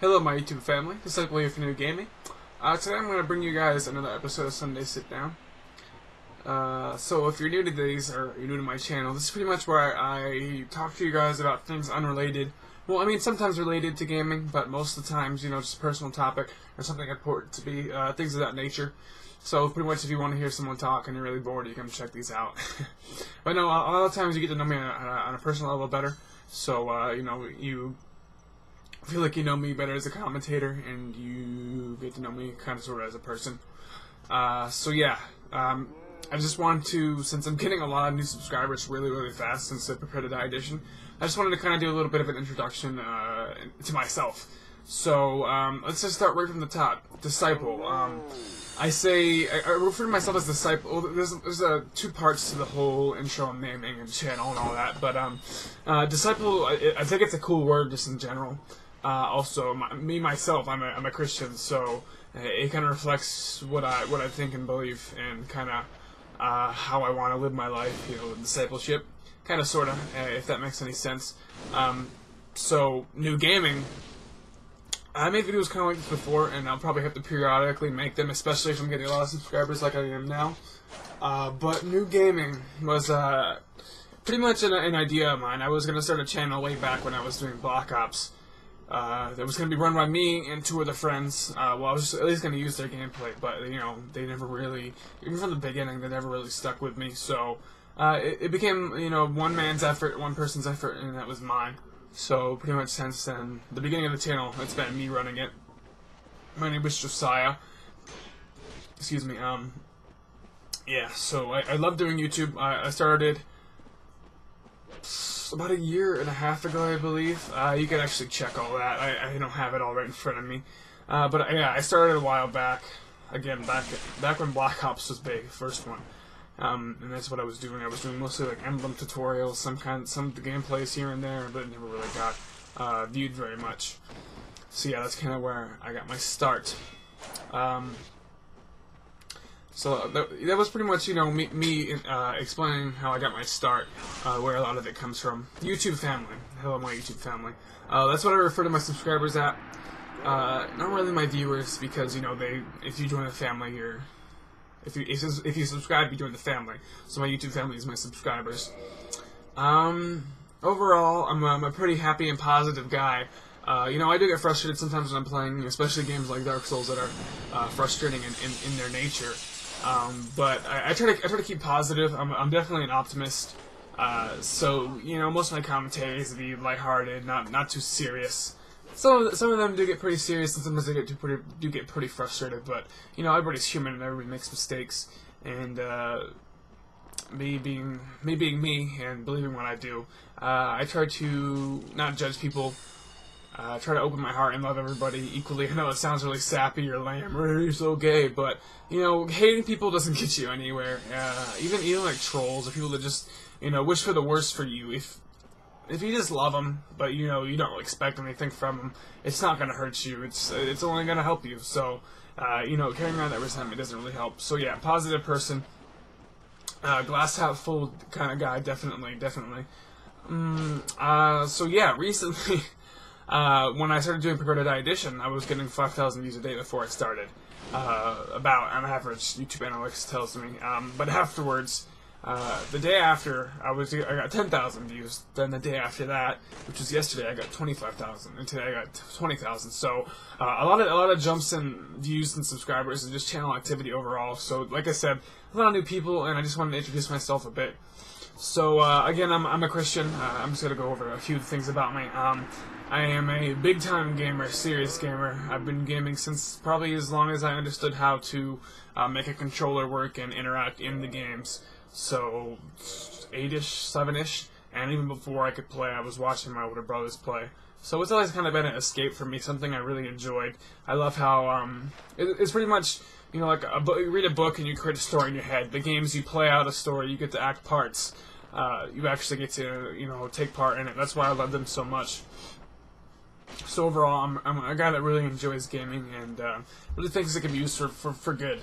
Hello, my YouTube family. This is William for Knew Gaming. Uh, today I'm going to bring you guys another episode of Sunday Sit Down. Uh, so if you're new to these, or you're new to my channel, this is pretty much where I talk to you guys about things unrelated. Well, I mean, sometimes related to gaming, but most of the times, you know, just a personal topic or something important to be, uh, things of that nature. So pretty much if you want to hear someone talk and you're really bored, you can check these out. but no, a lot of times you get to know me on a, on a personal level better. So, uh, you know, you feel like you know me better as a commentator, and you get to know me kind of sort of as a person. Uh, so yeah, um, I just wanted to, since I'm getting a lot of new subscribers really, really fast since the Prepare to Die edition, I just wanted to kind of do a little bit of an introduction uh, to myself. So um, let's just start right from the top. Disciple. Um, I say I, I, refer to myself as disciple. There's there's uh, two parts to the whole intro and naming and channel and all that, but um, uh, disciple. I, I, think it's a cool word just in general. Uh, also, my, me myself, I'm a, I'm a Christian, so it kind of reflects what I what I think and believe, and kind of uh, how I want to live my life. You know, discipleship, kind of, sort of, uh, if that makes any sense. Um, so, Knew Gaming. I made videos kind of like this before, and I'll probably have to periodically make them, especially if I'm getting a lot of subscribers like I am now. Uh, but Knew Gaming was uh, pretty much an, an idea of mine. I was going to start a channel way back when I was doing Black Ops uh, that was going to be run by me and two other friends. Uh, well, I was at least going to use their gameplay, but you know they never really, even from the beginning, they never really stuck with me. So uh, it, it, became you know one man's effort, one person's effort, and that was mine. So pretty much since then, the beginning of the channel, it's been me running it. My name is Josiah. Excuse me. Um. Yeah. So I, I love doing YouTube. I, I started about a year and a half ago, I believe. Uh, you can actually check all that. I, I don't have it all right in front of me. Uh, but uh, yeah, I started a while back. Again, back back when Black Ops was big, first one. Um, and that's what I was doing. I was doing mostly like emblem tutorials, some kind, some of the gameplays here and there, but never really got uh, viewed very much. So yeah, that's kind of where I got my start. Um, so that, that was pretty much, you know, me, me uh, explaining how I got my start, uh, where a lot of it comes from. YouTube family. Hello, my YouTube family. Uh, that's what I refer to my subscribers at. Uh, not really my viewers, because, you know, they if you join the family, you're... If you, if, if you subscribe, you join the family. So my YouTube family is my subscribers. Um, overall, I'm a, I'm a pretty happy and positive guy. Uh, you know, I do get frustrated sometimes when I'm playing, especially games like Dark Souls that are uh, frustrating in, in, in, their nature. Um, but I, I, try to I try to keep positive. I'm, I'm definitely an optimist. Uh, so you know, most of my commentaries be lighthearted, not not too serious. Some of, some of them do get pretty serious, and sometimes they get pretty do get pretty frustrated. But you know, everybody's human, and everybody makes mistakes. And uh, me being me being me and believing what I do, uh, I try to not judge people uh, try to open my heart and love everybody equally. I know it sounds really sappy or lame or you're so gay, but you know, hating people doesn't get you anywhere. Uh, even even like trolls or people that just you know wish for the worst for you. If if you just love them, but you know you don't expect anything from them, it's not gonna hurt you. It's it's only gonna help you. So uh, you know, carrying around that resentment doesn't really help. So yeah, positive person, uh, glass half full kind of guy, definitely, definitely. Mm, uh, so yeah, recently. Uh, when I started doing Die Edition, I was getting 5,000 views a day before I started. Uh, about on average, YouTube analytics tells me. Um, but afterwards, uh, the day after, I was I got 10,000 views. Then the day after that, which was yesterday, I got 25,000, and today I got 20,000. So uh, a lot of a lot of jumps in views and subscribers, and just channel activity overall. So like I said, a lot of new people, and I just wanted to introduce myself a bit. So uh, again, I'm, I'm a Christian. Uh, I'm just gonna go over a few things about me. Um, I am a big time gamer, serious gamer. I've been gaming since probably as long as I understood how to uh, make a controller work and interact in the games. So, 8 ish, 7 ish, and even before I could play, I was watching my older brothers play. So it's always kind of been an escape for me, something I really enjoyed. I love how um, it, it's pretty much you know like a you read a book and you create a story in your head. The games you play out a story, you get to act parts. Uh, you actually get to you know take part in it. That's why I love them so much. So overall, I'm, I'm a guy that really enjoys gaming and uh, really thinks it can be used for, for, for good.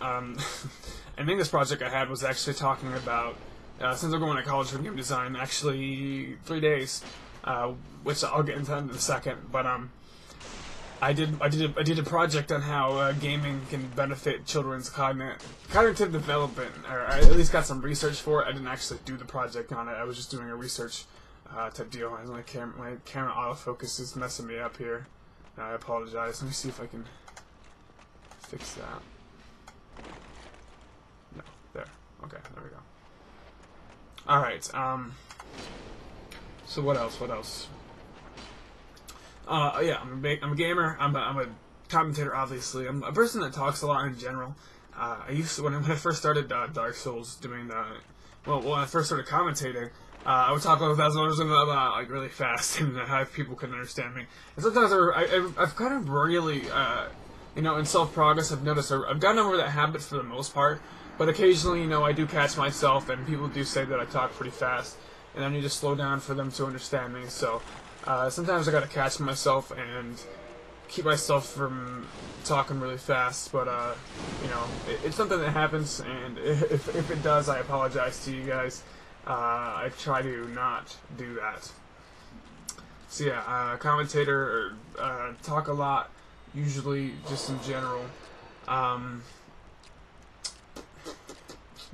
Um, and then this project I had was actually talking about, uh, since I'm going to college for game design, actually three days, uh, which I'll get into in a second, but um, I did I did a, I did a project on how uh, gaming can benefit children's cognitive cognitive development, or I at least got some research for it. I didn't actually do the project on it. I was just doing a research uh, type deal. My camera my camera autofocus is messing me up here. I apologize. Let me see if I can fix that. No, there. Okay, there we go. All right. Um. So what else? What else? Uh, yeah, I'm a, I'm a gamer. I'm a, I'm a commentator, obviously. I'm a person that talks a lot in general. Uh, I used to, when, when I first started uh, Dark Souls, doing the, well, when I first started commentating, uh, I would talk about thousand words about like really fast and have people couldn't understand me. And sometimes I, I, I've kind of really, uh, you know, in self progress, I've noticed I've gotten over that habit for the most part. But occasionally, you know, I do catch myself, and people do say that I talk pretty fast, and I need to slow down for them to understand me. So uh, sometimes I gotta catch myself and keep myself from talking really fast, but uh, you know, it, it's something that happens, and if, if it does, I apologize to you guys. Uh, I try to not do that. So yeah, uh, commentator, uh, talk a lot, usually just in general. Um,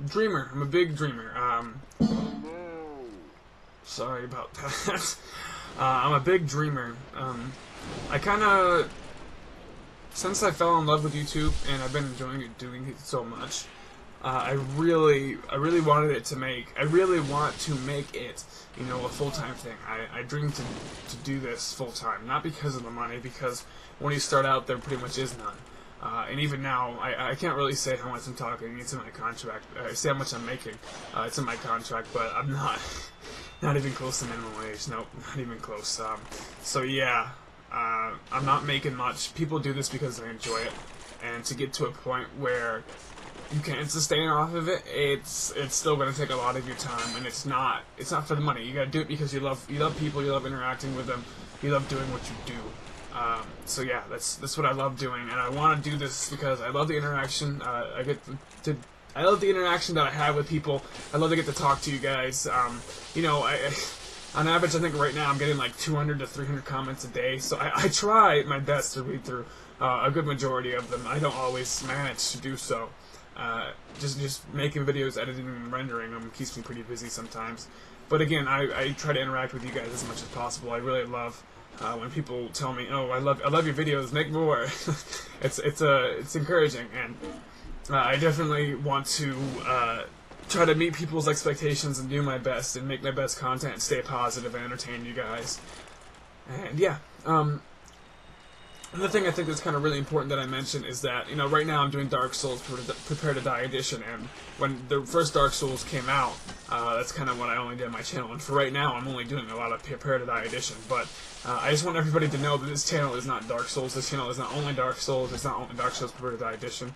dreamer, I'm a big dreamer. Um, sorry about that. Uh, I'm a big dreamer. Um, I kind of, since I fell in love with YouTube and I've been enjoying it, doing it so much, uh, I really, I really wanted it to make. I really want to make it, you know, a full time thing. I, I dream to to do this full time, not because of the money, because when you start out, there pretty much is none. Uh, and even now, I, I can't really say how much I'm talking. It's in my contract. I say how much I'm making. Uh, it's in my contract, but I'm not. Not even close to minimum wage. Nope, not even close. Um, so yeah, uh, I'm not making much. People do this because they enjoy it, and to get to a point where you can't sustain off of it, it's it's still going to take a lot of your time, and it's not it's not for the money. You got to do it because you love you love people, you love interacting with them, you love doing what you do. Um, so yeah, that's that's what I love doing, and I want to do this because I love the interaction. Uh, I get to I love the interaction that I have with people. I love to get to talk to you guys. Um, you know, I, on average, I think right now I'm getting like 200 to 300 comments a day. So I, I try my best to read through uh, a good majority of them. I don't always manage to do so. Uh, just just making videos, editing, and rendering them keeps me pretty busy sometimes. But again, I, I try to interact with you guys as much as possible. I really love uh, when people tell me, "Oh, I love I love your videos. Make more." it's it's uh, it's encouraging and uh, I definitely want to uh, try to meet people's expectations and do my best and make my best content and stay positive and entertain you guys. And yeah, um, another thing I think that's kind of really important that I mentioned is that, you know, right now I'm doing Dark Souls Prepare to Die Edition, and when the first Dark Souls came out, uh, that's kind of what I only did on my channel, and for right now I'm only doing a lot of Prepare to Die Edition, but uh, I just want everybody to know that this channel is not Dark Souls, this channel is not only Dark Souls, it's not only Dark Souls Prepare to Die Edition.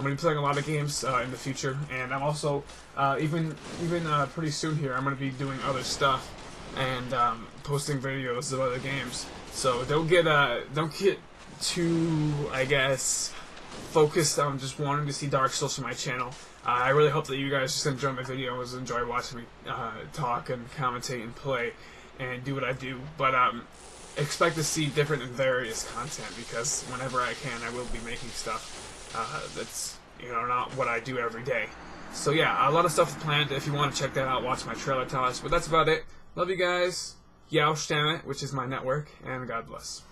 I'm going to be playing a lot of games uh, in the future, and I'm also uh, even even uh, pretty soon here. I'm going to be doing other stuff and um, posting videos of other games. So don't get uh, don't get too I guess focused on just wanting to see Dark Souls on my channel. Uh, I really hope that you guys just enjoy my videos, enjoy watching me uh, talk and commentate and play and do what I do. But um, expect to see different and various content because whenever I can, I will be making stuff. Uh, that's you know not what I do every day. So yeah, a lot of stuff planned. If you want to check that out, watch my trailer us. But that's about it. Love you guys. Yow Stammet, which is my network, and God bless.